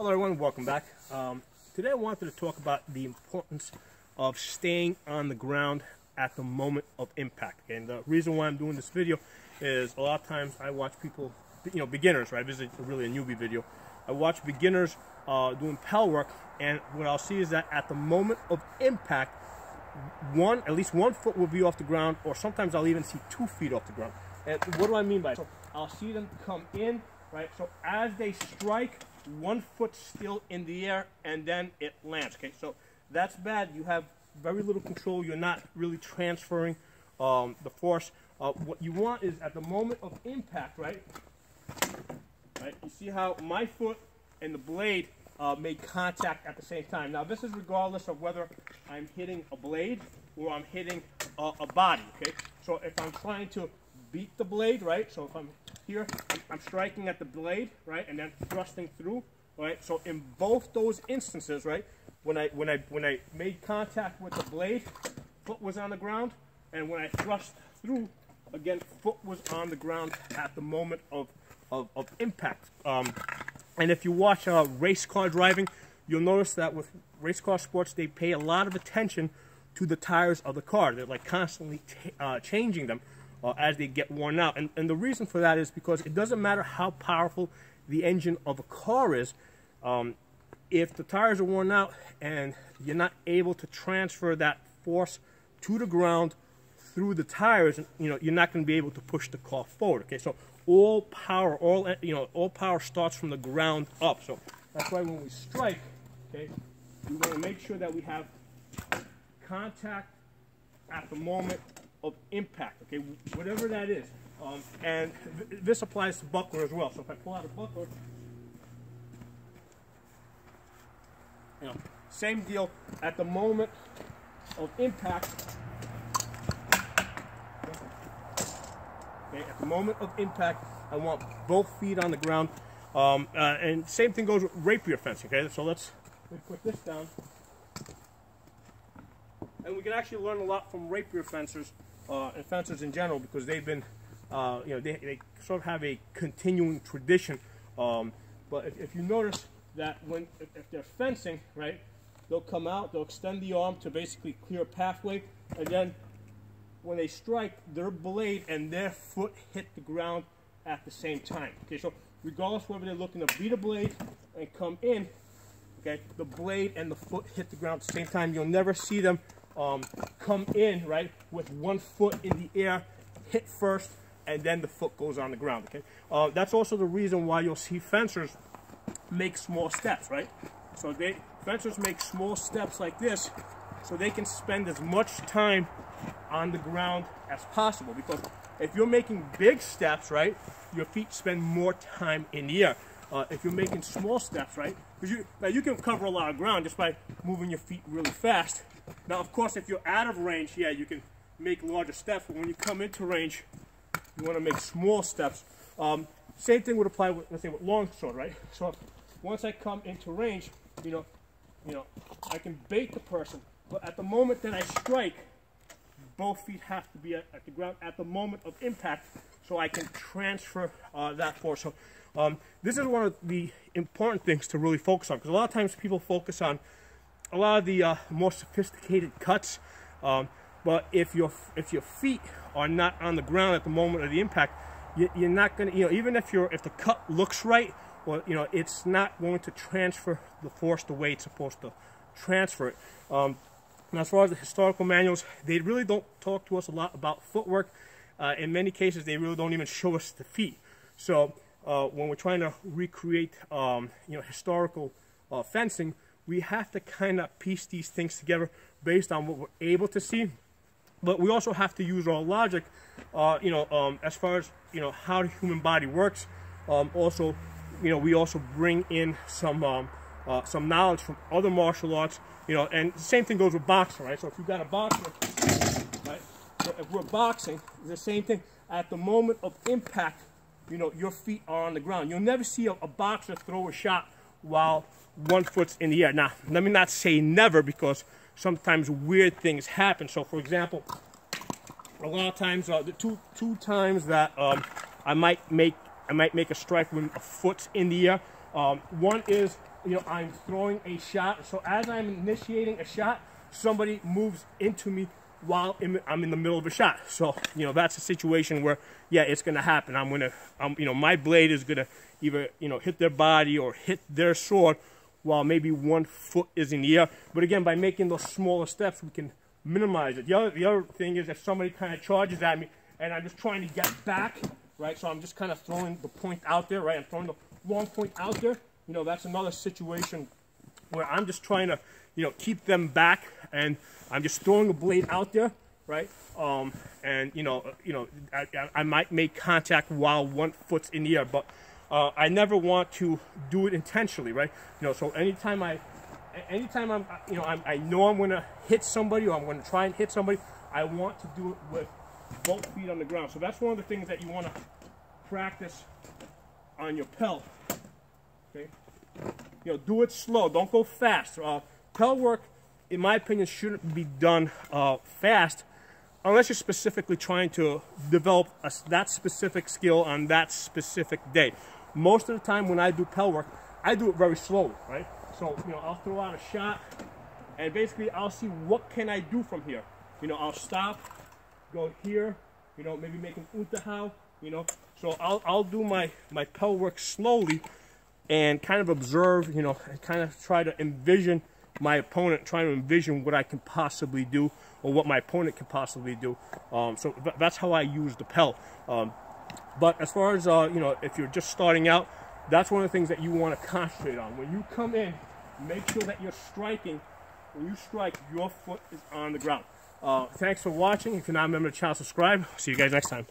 Hello everyone, welcome back. Um, today I wanted to talk about the importance of staying on the ground at the moment of impact. And the reason why I'm doing this video is a lot of times I watch people, you know, beginners, right? This is really a newbie video. I watch beginners uh, doing Pell work, and what I'll see is that at the moment of impact, one, at least one foot will be off the ground, or sometimes I'll even see two feet off the ground. And what do I mean by that? So I'll see them come in, right? So as they strike, one foot still in the air, and then it lands, okay? So that's bad. You have very little control. You're not really transferring um, the force. Uh, what you want is at the moment of impact, right? Right. You see how my foot and the blade uh, made contact at the same time. Now this is regardless of whether I'm hitting a blade or I'm hitting a, a body. Okay. So if I'm trying to beat the blade, right? So if I'm here, I'm, striking at the blade, right, and then thrusting through, right? So in both those instances, right, when I when I when I made contact with the blade, foot was on the ground, and when I thrust through, again, foot was on the ground at the moment of of, of impact. Um, and if you watch uh, race car driving, you'll notice that with race car sports, they pay a lot of attention to the tires of the car. They're like constantly uh, changing them uh, as they get worn out. And, and the reason for that is because it doesn't matter how powerful the engine of a car is. Um, if the tires are worn out and you're not able to transfer that force to the ground through the tires, you know, you're not going to be able to push the car forward. Okay, so all power, all you know, all power starts from the ground up. So that's why when we strike, okay, we want to make sure that we have contact at the moment of impact. Okay, whatever that is. Um, and th this applies to buckler as well. So if I pull out a buckler, you know, same deal at the moment of impact. Okay, at the moment of impact, I want both feet on the ground. Um, uh, and same thing goes with rapier fencing. Okay, so let's, let's put this down. And we can actually learn a lot from rapier fencers uh, fencers in general because they've been, uh, you know, they, they sort of have a continuing tradition. Um, but if, if, you notice that when if, if, they're fencing, right, they'll come out, they'll extend the arm to basically clear a pathway, and then when they strike, their blade and their foot hit the ground at the same time. Okay, so regardless whether they're looking to beat a blade and come in, okay, the blade and the foot hit the ground at the same time. You'll never see them um, come in, right, with one foot in the air, hit first, and then the foot goes on the ground, okay? Uh, that's also the reason why you'll see fencers make small steps, right? So they fencers make small steps like this so they can spend as much time on the ground as possible because if you're making big steps, right, your feet spend more time in the air. Uh, if you're making small steps, right, because you, now you can cover a lot of ground just by moving your feet really fast. Now, of course, if you're out of range, yeah, you can make larger steps, but when you come into range, you want to make small steps. Um, same thing would apply with, let's say, with long sword, right? So once I come into range, you know, you know, I can bait the person, but at the moment that I strike, both feet have to be at, at the ground at the moment of impact so I can transfer uh, that force. So um, this is one of the important things to really focus on because a lot of times people focus on a lot of the uh, more sophisticated cuts, um, but if your if your feet are not on the ground at the moment of the impact, you, are not going to you know even if your if the cut looks right, well you know it's not going to transfer the force the way it's supposed to transfer it. Um, as far as the historical manuals, they really don't talk to us a lot about footwork. Uh, in many cases, they really don't even show us the feet. So uh, when we're trying to recreate, um, you know, historical uh, fencing, we have to kind of piece these things together based on what we're able to see. But we also have to use our logic, uh, you know, um, as far as, you know, how the human body works. Um, also, you know, we also bring in some um, uh, some knowledge from other martial arts, you know, and the same thing goes with boxing, right? So if you've got a boxer, if we're boxing, the same thing. At the moment of impact, you know, your feet are on the ground. You'll never see a, a boxer throw a shot while one foot's in the air. Now, let me not say never because sometimes weird things happen. So, for example, a lot of times, uh, the two two times that um, I might make I might make a strike when a foot's in the air. Um, one is you know, I'm throwing a shot. So as I'm initiating a shot, somebody moves into me while I'm in the middle of a shot. So, you know, that's a situation where, yeah, it's going to happen. I'm going to, I'm, you know, my blade is going to either, you know, hit their body or hit their sword while maybe one foot is in the air. But again, by making those smaller steps, we can minimize it. The other, the other thing is if somebody kind of charges at me and I'm just trying to get back, right? So I'm just kind of throwing the point out there, right? I'm throwing the long point out there. You know, that's another situation where I'm just trying to, you know, keep them back and I'm just throwing a blade out there, right? Um, and you know, you know, I, I, might make contact while one foot's in the air, but uh, I never want to do it intentionally, right? You know, so anytime I, anytime I'm, you know, I'm, i know I'm going to hit somebody or I'm going to try and hit somebody, I want to do it with both feet on the ground. So that's one of the things that you want to practice on your pell. Okay, you know, do it slow. Don't go fast. Uh, work, in my opinion, shouldn't be done uh, fast unless you're specifically trying to develop a, that specific skill on that specific day. Most of the time when I do pell work, I do it very slowly, right? So, you know, I'll throw out a shot and basically I'll see what can I do from here. You know, I'll stop, go here, you know, maybe make an unterhau, you know. So I'll, I'll do my, my pell work slowly and kind of observe, you know, kind of try to envision my opponent, trying to envision what I can possibly do or what my opponent can possibly do. Um, so that's how I use the pell. Um, but as far as, uh, you know, if you're just starting out, that's one of the things that you want to concentrate on. When you come in, make sure that you're striking. When you strike, your foot is on the ground. Uh, thanks for watching. If you're not a member of the channel, subscribe. See you guys next time.